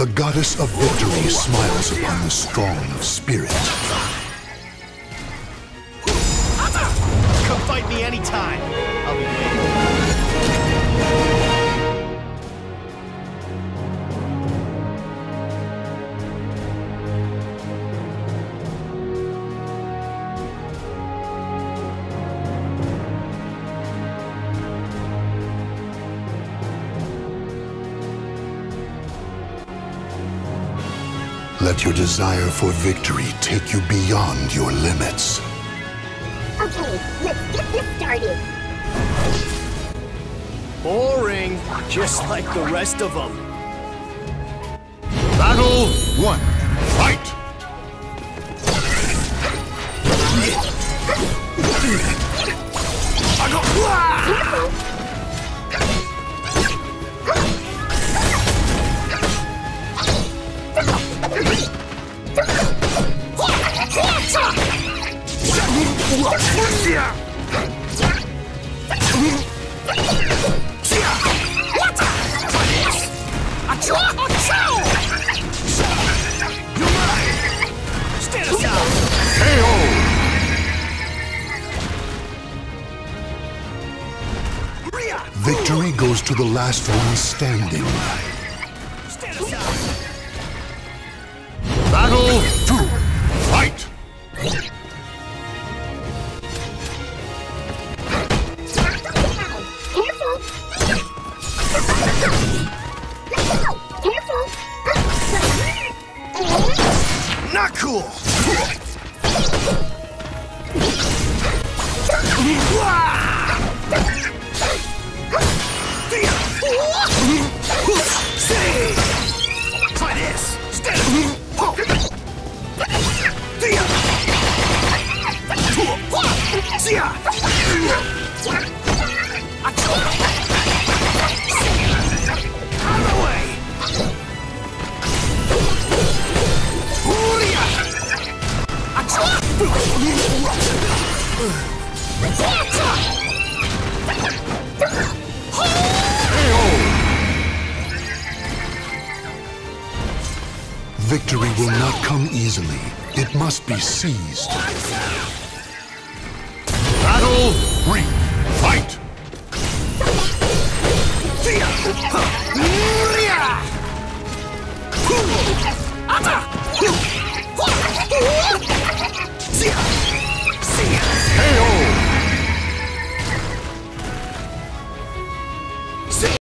The goddess of victory smiles upon the strong of spirit. Come fight me anytime. I'll be waiting. Let your desire for victory take you beyond your limits. Okay, let's get this started. Boring, just like the rest of them. Battle one. Fight! Victory goes to the last one standing. Battle 2! Not cool. Try this. Of Victory will not come easily. It must be seized. Battle three. Fight!